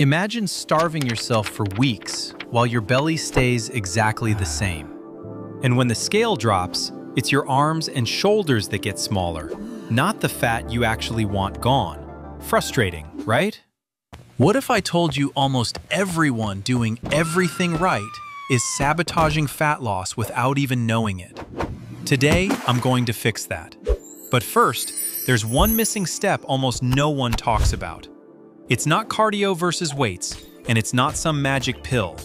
Imagine starving yourself for weeks while your belly stays exactly the same. And when the scale drops, it's your arms and shoulders that get smaller, not the fat you actually want gone. Frustrating, right? What if I told you almost everyone doing everything right is sabotaging fat loss without even knowing it? Today, I'm going to fix that. But first, there's one missing step almost no one talks about. It's not cardio versus weights, and it's not some magic pill.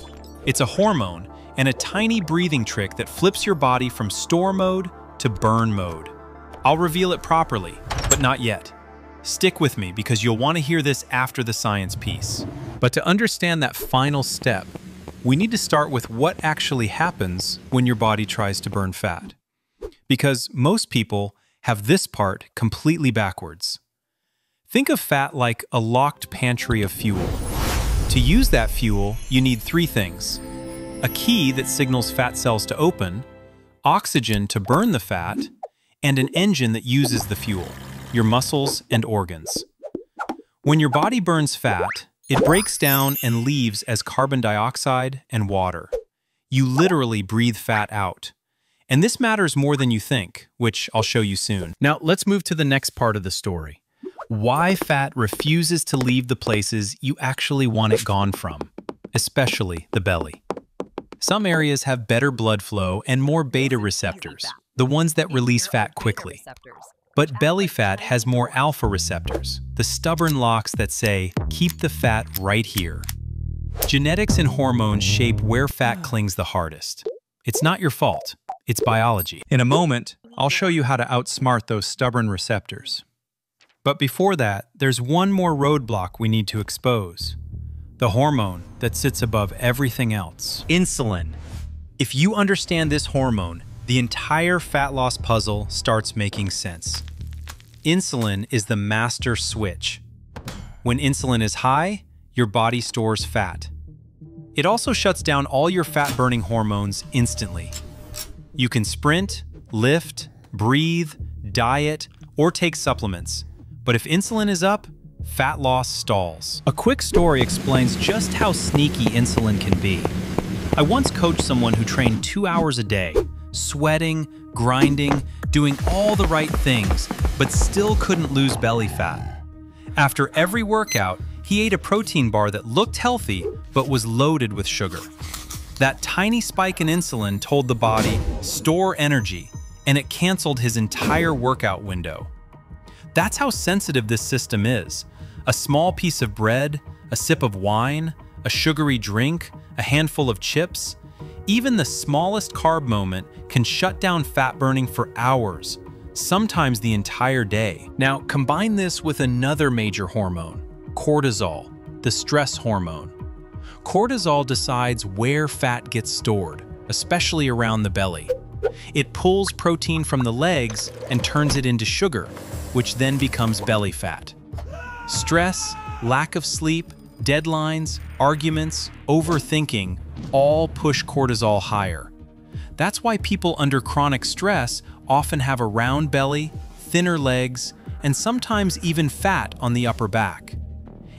It's a hormone and a tiny breathing trick that flips your body from store mode to burn mode. I'll reveal it properly, but not yet. Stick with me because you'll want to hear this after the science piece. But to understand that final step, we need to start with what actually happens when your body tries to burn fat. Because most people have this part completely backwards. Think of fat like a locked pantry of fuel. To use that fuel, you need three things. A key that signals fat cells to open, oxygen to burn the fat, and an engine that uses the fuel, your muscles and organs. When your body burns fat, it breaks down and leaves as carbon dioxide and water. You literally breathe fat out. And this matters more than you think, which I'll show you soon. Now, let's move to the next part of the story. Why fat refuses to leave the places you actually want it gone from, especially the belly. Some areas have better blood flow and more beta receptors, the ones that release fat quickly. But belly fat has more alpha receptors, the stubborn locks that say, keep the fat right here. Genetics and hormones shape where fat clings the hardest. It's not your fault. It's biology. In a moment, I'll show you how to outsmart those stubborn receptors. But before that, there's one more roadblock we need to expose. The hormone that sits above everything else. Insulin. If you understand this hormone, the entire fat loss puzzle starts making sense. Insulin is the master switch. When insulin is high, your body stores fat. It also shuts down all your fat-burning hormones instantly. You can sprint, lift, breathe, diet, or take supplements. But if insulin is up, fat loss stalls. A quick story explains just how sneaky insulin can be. I once coached someone who trained two hours a day, sweating, grinding, doing all the right things, but still couldn't lose belly fat. After every workout, he ate a protein bar that looked healthy, but was loaded with sugar. That tiny spike in insulin told the body, store energy, and it canceled his entire workout window. That's how sensitive this system is. A small piece of bread, a sip of wine, a sugary drink, a handful of chips, even the smallest carb moment can shut down fat burning for hours, sometimes the entire day. Now, combine this with another major hormone, cortisol, the stress hormone. Cortisol decides where fat gets stored, especially around the belly. It pulls protein from the legs and turns it into sugar, which then becomes belly fat. Stress, lack of sleep, deadlines, arguments, overthinking all push cortisol higher. That's why people under chronic stress often have a round belly, thinner legs, and sometimes even fat on the upper back.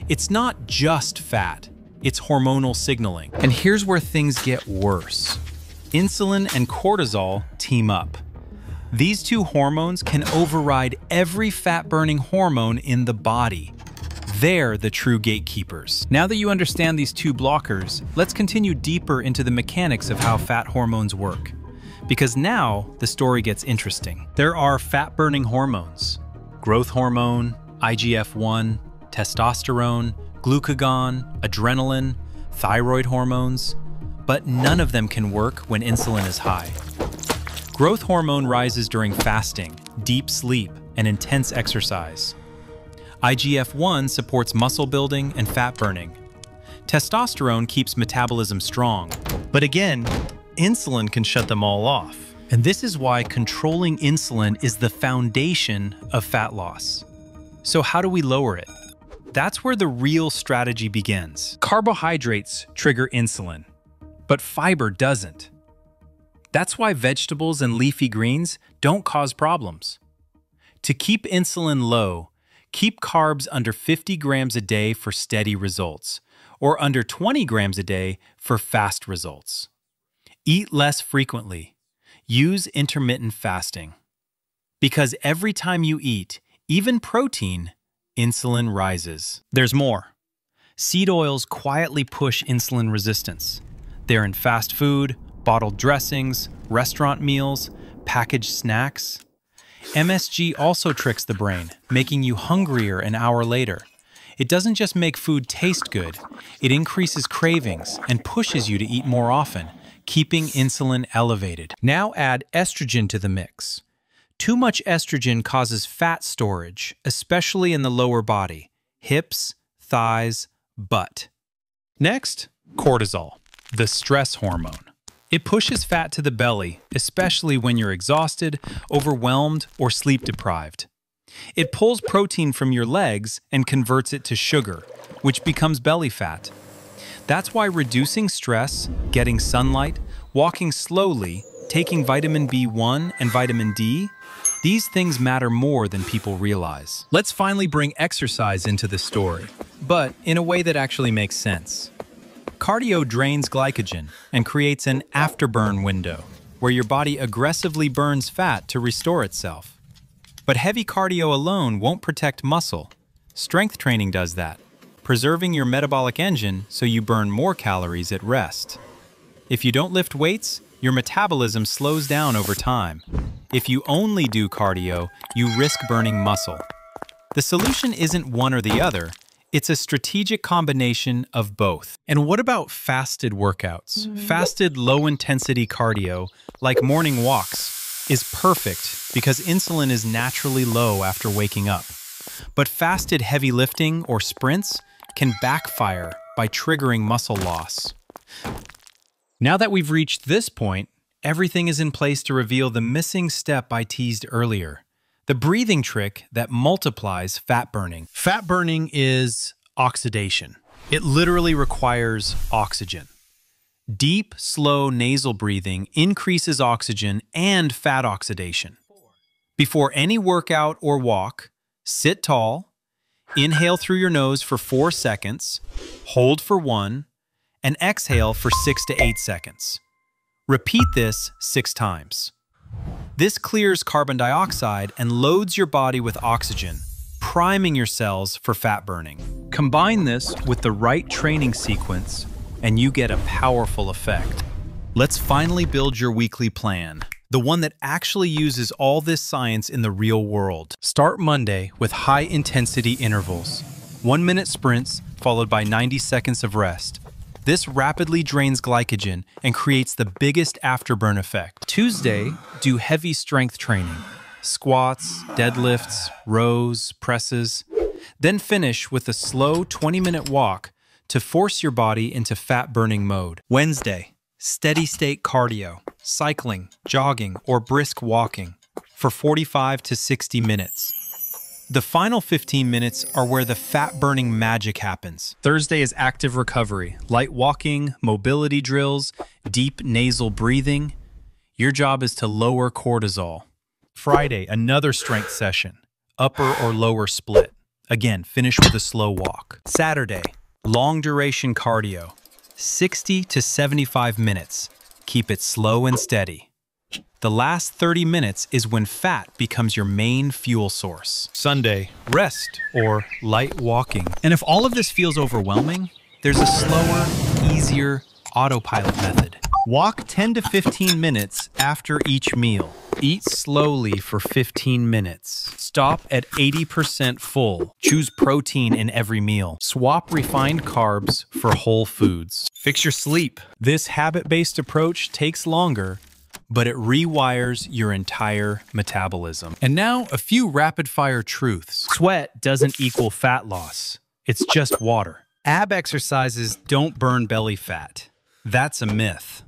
It's not just fat, it's hormonal signaling. And here's where things get worse. Insulin and cortisol team up. These two hormones can override every fat-burning hormone in the body. They're the true gatekeepers. Now that you understand these two blockers, let's continue deeper into the mechanics of how fat hormones work. Because now, the story gets interesting. There are fat-burning hormones. Growth hormone, IGF-1, testosterone, glucagon, adrenaline, thyroid hormones, but none of them can work when insulin is high. Growth hormone rises during fasting, deep sleep, and intense exercise. IGF-1 supports muscle building and fat burning. Testosterone keeps metabolism strong. But again, insulin can shut them all off. And this is why controlling insulin is the foundation of fat loss. So how do we lower it? That's where the real strategy begins. Carbohydrates trigger insulin, but fiber doesn't. That's why vegetables and leafy greens don't cause problems. To keep insulin low, Keep carbs under 50 grams a day for steady results, or under 20 grams a day for fast results. Eat less frequently. Use intermittent fasting. Because every time you eat, even protein, insulin rises. There's more. Seed oils quietly push insulin resistance. They're in fast food, bottled dressings, restaurant meals, packaged snacks. MSG also tricks the brain, making you hungrier an hour later. It doesn't just make food taste good, it increases cravings and pushes you to eat more often, keeping insulin elevated. Now add estrogen to the mix. Too much estrogen causes fat storage, especially in the lower body, hips, thighs, butt. Next, cortisol, the stress hormone. It pushes fat to the belly, especially when you're exhausted, overwhelmed, or sleep deprived. It pulls protein from your legs and converts it to sugar, which becomes belly fat. That's why reducing stress, getting sunlight, walking slowly, taking vitamin B1 and vitamin D, these things matter more than people realize. Let's finally bring exercise into the story, but in a way that actually makes sense. Cardio drains glycogen and creates an afterburn window, where your body aggressively burns fat to restore itself. But heavy cardio alone won't protect muscle. Strength training does that, preserving your metabolic engine so you burn more calories at rest. If you don't lift weights, your metabolism slows down over time. If you only do cardio, you risk burning muscle. The solution isn't one or the other, it's a strategic combination of both. And what about fasted workouts? Mm-hmm. Fasted low-intensity cardio, like morning walks, is perfect because insulin is naturally low after waking up. But fasted heavy lifting or sprints can backfire by triggering muscle loss. Now that we've reached this point, everything is in place to reveal the missing step I teased earlier the breathing trick that multiplies fat burning. Fat burning is oxidation. It literally requires oxygen. Deep, slow nasal breathing increases oxygen and fat oxidation. Before any workout or walk, sit tall, inhale through your nose for four seconds, hold for one, and exhale for six to eight seconds. Repeat this six times. This clears carbon dioxide and loads your body with oxygen, priming your cells for fat burning. Combine this with the right training sequence, and you get a powerful effect. Let's finally build your weekly plan, the one that actually uses all this science in the real world. Start Monday with high-intensity intervals, one-minute sprints followed by 90 seconds of rest, this rapidly drains glycogen and creates the biggest afterburn effect. Tuesday, do heavy strength training. Squats, deadlifts, rows, presses. Then finish with a slow 20-minute walk to force your body into fat-burning mode. Wednesday, steady state cardio, cycling, jogging, or brisk walking for 45 to 60 minutes. The final 15 minutes are where the fat burning magic happens. Thursday is active recovery, light walking, mobility drills, deep nasal breathing. Your job is to lower cortisol. Friday, another strength session, upper or lower split. Again, finish with a slow walk. Saturday, long duration cardio, 60 to 75 minutes. Keep it slow and steady. The last 30 minutes is when fat becomes your main fuel source. Sunday, rest or light walking. And if all of this feels overwhelming, there's a slower, easier autopilot method. Walk 10 to 15 minutes after each meal. Eat slowly for 15 minutes. Stop at 80% full. Choose protein in every meal. Swap refined carbs for whole foods. Fix your sleep. This habit-based approach takes longer but it rewires your entire metabolism. And now, a few rapid fire truths. Sweat doesn't equal fat loss, it's just water. Ab exercises don't burn belly fat. That's a myth.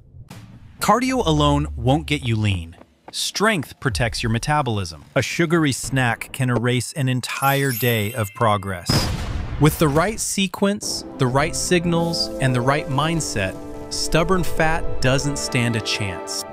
Cardio alone won't get you lean. Strength protects your metabolism. A sugary snack can erase an entire day of progress. With the right sequence, the right signals, and the right mindset, stubborn fat doesn't stand a chance.